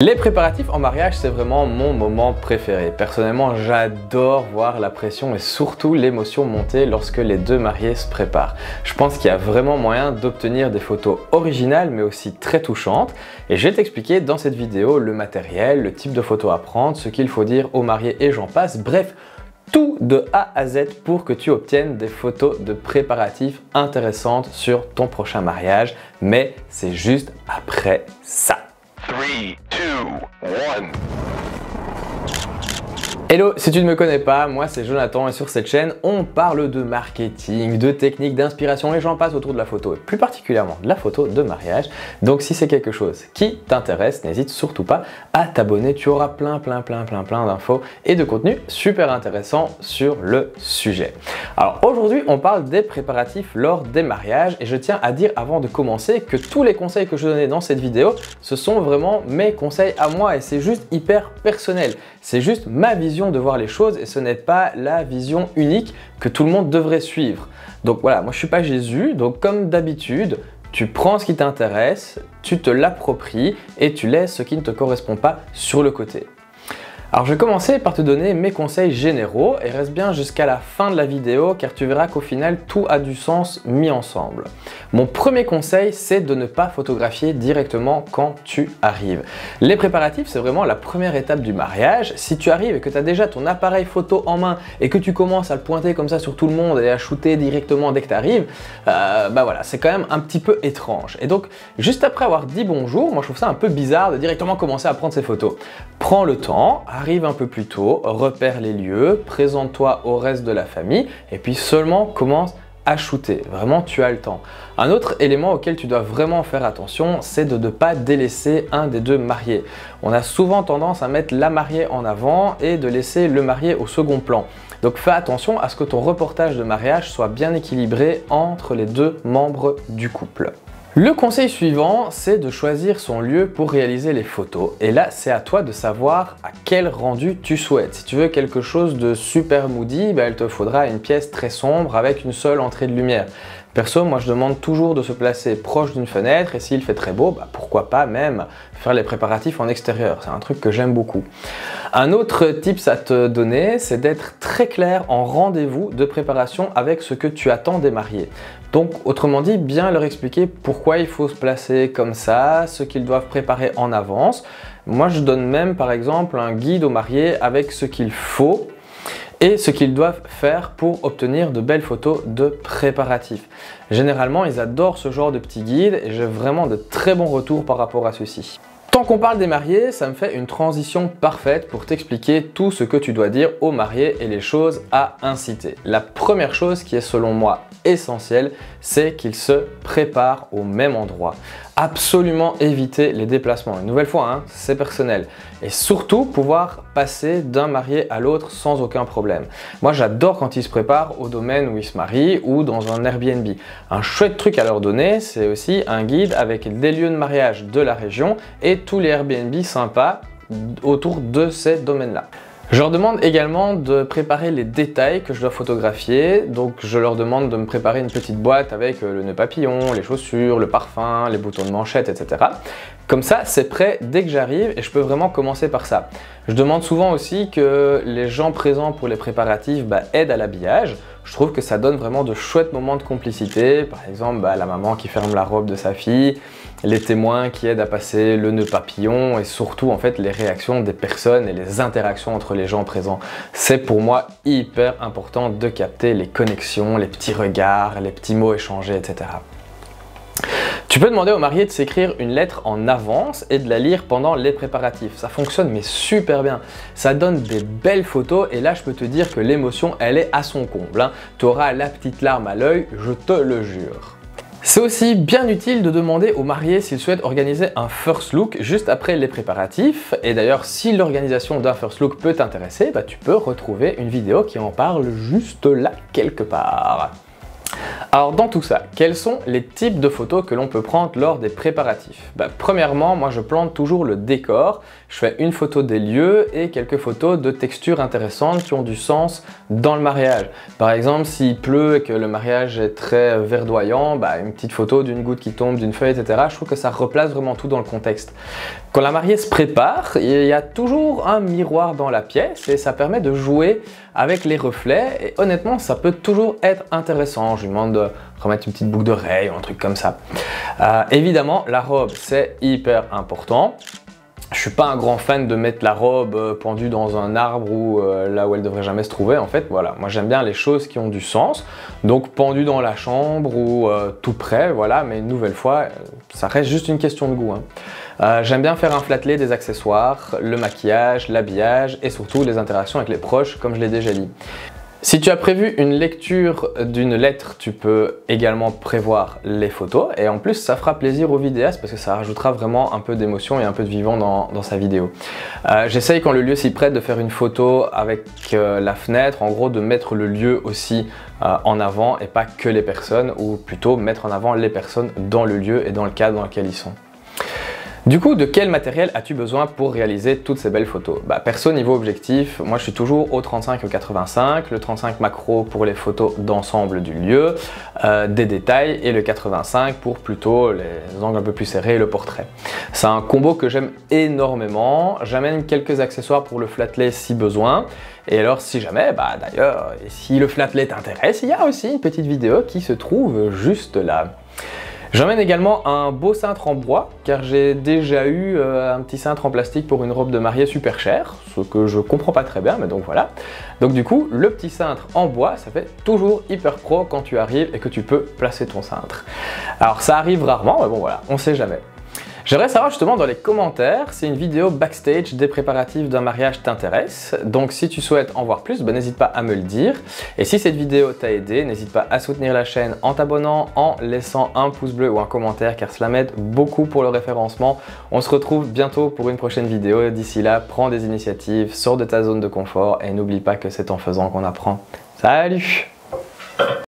Les préparatifs en mariage, c'est vraiment mon moment préféré. Personnellement, j'adore voir la pression et surtout l'émotion monter lorsque les deux mariés se préparent. Je pense qu'il y a vraiment moyen d'obtenir des photos originales mais aussi très touchantes. Et je vais t'expliquer dans cette vidéo le matériel, le type de photo à prendre, ce qu'il faut dire aux mariés et j'en passe. Bref, tout de A à Z pour que tu obtiennes des photos de préparatifs intéressantes sur ton prochain mariage. Mais c'est juste après ça. three, two, one. Hello, si tu ne me connais pas, moi c'est Jonathan et sur cette chaîne, on parle de marketing, de techniques, d'inspiration et j'en passe autour de la photo, et plus particulièrement de la photo de mariage. Donc si c'est quelque chose qui t'intéresse, n'hésite surtout pas à t'abonner, tu auras plein plein plein plein plein d'infos et de contenu super intéressant sur le sujet. Alors aujourd'hui, on parle des préparatifs lors des mariages et je tiens à dire avant de commencer que tous les conseils que je donnais dans cette vidéo, ce sont vraiment mes conseils à moi et c'est juste hyper personnel. C'est juste ma vision de voir les choses et ce n'est pas la vision unique que tout le monde devrait suivre. Donc voilà, moi je suis pas Jésus, donc comme d'habitude, tu prends ce qui t'intéresse, tu te l'appropries et tu laisses ce qui ne te correspond pas sur le côté. Alors je vais commencer par te donner mes conseils généraux et reste bien jusqu'à la fin de la vidéo car tu verras qu'au final tout a du sens mis ensemble. Mon premier conseil c'est de ne pas photographier directement quand tu arrives. Les préparatifs c'est vraiment la première étape du mariage. Si tu arrives et que tu as déjà ton appareil photo en main et que tu commences à le pointer comme ça sur tout le monde et à shooter directement dès que tu arrives, euh, bah voilà c'est quand même un petit peu étrange. Et donc juste après avoir dit bonjour, moi je trouve ça un peu bizarre de directement commencer à prendre ces photos. Prends le temps, arrive un peu plus tôt, repère les lieux, présente-toi au reste de la famille et puis seulement commence à shooter. Vraiment, tu as le temps. Un autre élément auquel tu dois vraiment faire attention, c'est de ne pas délaisser un des deux mariés. On a souvent tendance à mettre la mariée en avant et de laisser le marié au second plan. Donc fais attention à ce que ton reportage de mariage soit bien équilibré entre les deux membres du couple. Le conseil suivant, c'est de choisir son lieu pour réaliser les photos. Et là, c'est à toi de savoir à quel rendu tu souhaites. Si tu veux quelque chose de super moody, bah, il te faudra une pièce très sombre avec une seule entrée de lumière. Perso, moi je demande toujours de se placer proche d'une fenêtre et s'il fait très beau, bah, pourquoi pas même faire les préparatifs en extérieur. C'est un truc que j'aime beaucoup. Un autre tips à te donner, c'est d'être très clair en rendez-vous de préparation avec ce que tu attends des mariés. Donc, autrement dit, bien leur expliquer pourquoi il faut se placer comme ça, ce qu'ils doivent préparer en avance. Moi, je donne même, par exemple, un guide aux mariés avec ce qu'il faut et ce qu'ils doivent faire pour obtenir de belles photos de préparatifs. Généralement, ils adorent ce genre de petits guides et j'ai vraiment de très bons retours par rapport à ceci. Tant qu'on parle des mariés, ça me fait une transition parfaite pour t'expliquer tout ce que tu dois dire aux mariés et les choses à inciter. La première chose qui est selon moi essentielle, c'est qu'ils se préparent au même endroit absolument éviter les déplacements. Une nouvelle fois, hein, c'est personnel. Et surtout, pouvoir passer d'un marié à l'autre sans aucun problème. Moi, j'adore quand ils se préparent au domaine où ils se marient ou dans un Airbnb. Un chouette truc à leur donner, c'est aussi un guide avec des lieux de mariage de la région et tous les Airbnb sympas autour de ces domaines-là. Je leur demande également de préparer les détails que je dois photographier. Donc je leur demande de me préparer une petite boîte avec euh, le nœud papillon, les chaussures, le parfum, les boutons de manchette, etc. Comme ça, c'est prêt dès que j'arrive et je peux vraiment commencer par ça. Je demande souvent aussi que les gens présents pour les préparatifs bah, aident à l'habillage. Je trouve que ça donne vraiment de chouettes moments de complicité. Par exemple, bah, la maman qui ferme la robe de sa fille, les témoins qui aident à passer le nœud papillon et surtout en fait les réactions des personnes et les interactions entre les gens présents. C'est pour moi hyper important de capter les connexions, les petits regards, les petits mots échangés, etc. Tu peux demander au marié de s'écrire une lettre en avance et de la lire pendant les préparatifs. Ça fonctionne mais super bien. Ça donne des belles photos et là je peux te dire que l'émotion elle est à son comble. Hein. Tu auras la petite larme à l'œil, je te le jure. C'est aussi bien utile de demander au marié s'il souhaite organiser un first look juste après les préparatifs. Et d'ailleurs, si l'organisation d'un first look peut t'intéresser, bah, tu peux retrouver une vidéo qui en parle juste là quelque part. Alors dans tout ça, quels sont les types de photos que l'on peut prendre lors des préparatifs? Bah, Premièrement, moi je plante toujours le décor. Je fais une photo des lieux et quelques photos de textures intéressantes qui ont du sens dans le mariage. Par exemple, s'il pleut et que le mariage est très verdoyant, bah, une petite photo d'une goutte qui tombe, d'une feuille, etc. Je trouve que ça replace vraiment tout dans le contexte. Quand la mariée se prépare, il y a toujours un miroir dans la pièce et ça permet de jouer avec les reflets et honnêtement ça peut toujours être intéressant. Je lui demande de remettre une petite boucle d'oreille ou un truc comme ça. Euh, évidemment la robe c'est hyper important. Je suis pas un grand fan de mettre la robe euh, pendue dans un arbre ou euh, là où elle devrait jamais se trouver. En fait, voilà, moi j'aime bien les choses qui ont du sens. Donc pendue dans la chambre ou euh, tout près, voilà. Mais une nouvelle fois, ça reste juste une question de goût. Hein. j'aime bien faire un flatlay des accessoires, le maquillage, l'habillage et surtout les interactions avec les proches, comme je l'ai déjà dit. Si tu as prévu une lecture d'une lettre, tu peux également prévoir les photos et en plus ça fera plaisir au vidéaste parce que ça rajoutera vraiment un peu d'émotion et un peu de vivant dans, sa vidéo. Euh, j'essaye quand le lieu s'y prête de faire une photo avec euh, la fenêtre, en gros de mettre le lieu aussi euh, en avant et pas que les personnes ou plutôt mettre en avant les personnes dans le lieu et dans le cadre dans lequel ils sont. Du coup, de quel matériel as-tu besoin pour réaliser toutes ces belles photos? Bah, Perso, niveau objectif, moi je suis toujours au 35 et au 85, le 35 macro pour les photos d'ensemble du lieu, euh, des détails, et le 85 pour plutôt les angles un peu plus serrés et le portrait. C'est un combo que j'aime énormément, j'amène quelques accessoires pour le flatlay si besoin, et alors si jamais, bah d'ailleurs, si le flatlay t'intéresse, il y a aussi une petite vidéo qui se trouve juste là. J'emmène également un beau cintre en bois, car j'ai déjà eu euh, un petit cintre en plastique pour une robe de mariée super chère, ce que je comprends pas très bien, mais donc voilà. Donc du coup, le petit cintre en bois, ça fait toujours hyper pro quand tu arrives et que tu peux placer ton cintre. Alors ça arrive rarement, mais bon voilà, on sait jamais. J'aimerais savoir justement dans les commentaires si une vidéo backstage des préparatifs d'un mariage t'intéresse. Donc si tu souhaites en voir plus, ben, n'hésite pas à me le dire. Et si cette vidéo t'a aidé, n'hésite pas à soutenir la chaîne en t'abonnant, en laissant un pouce bleu ou un commentaire car cela m'aide beaucoup pour le référencement. On se retrouve bientôt pour une prochaine vidéo. D'ici là, prends des initiatives, sors de ta zone de confort et n'oublie pas que c'est en faisant qu'on apprend. Salut